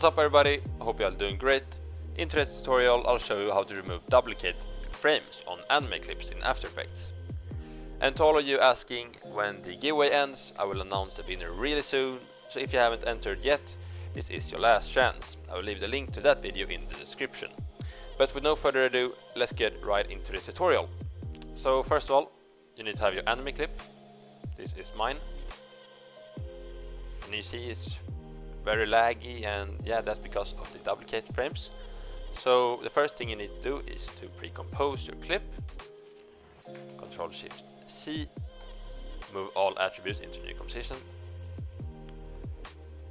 What's up everybody, I hope you are doing great. In today's tutorial I'll show you how to remove duplicate frames on anime clips in After Effects. And to all of you asking when the giveaway ends, I will announce the winner really soon, so if you haven't entered yet, this is your last chance. I will leave the link to that video in the description. But with no further ado, let's get right into the tutorial. So first of all, you need to have your anime clip. This is mine. And you see it's very laggy and yeah that's because of the duplicate frames. So the first thing you need to do is to pre-compose your clip. Control shift C. Move all attributes into new composition.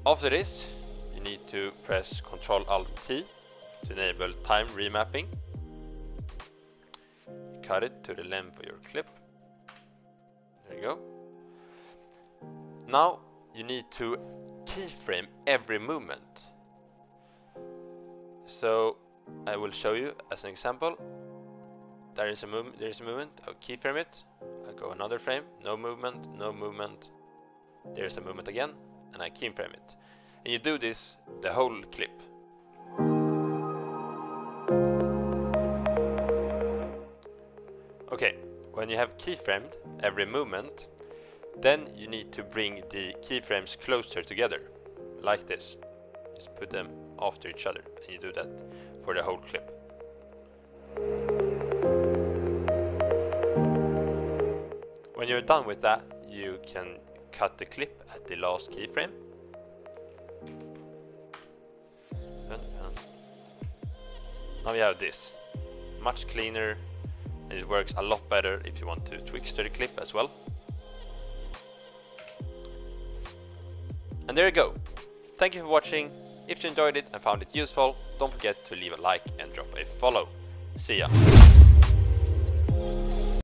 After this you need to press control alt T to enable time remapping. Cut it to the length of your clip. There you go. Now you need to keyframe every movement. So I will show you as an example. There is a movement. There is a movement. I'll keyframe it. I go another frame. No movement. No movement. There's a movement again, and I keyframe it. And you do this the whole clip. Okay, when you have keyframed every movement, then you need to bring the keyframes closer together, like this. Just put them after each other, and you do that for the whole clip. When you're done with that, you can cut the clip at the last keyframe. Uh, now we have this. Much cleaner, and it works a lot better if you want to twixtor the clip as well. And there you go. Thank you for watching. If you enjoyed it and found it useful, don't forget to leave a like and drop a follow. See ya!